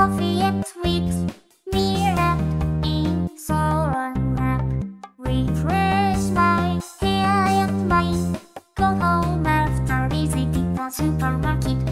coffee and sweets, Me wrapped in solemn wrap. Refresh my hair and mind. Go home after visiting the supermarket.